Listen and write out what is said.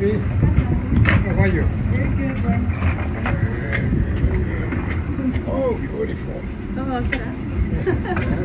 baby. How are you? Very good, boy. Uh, oh, beautiful. Oh, gracias.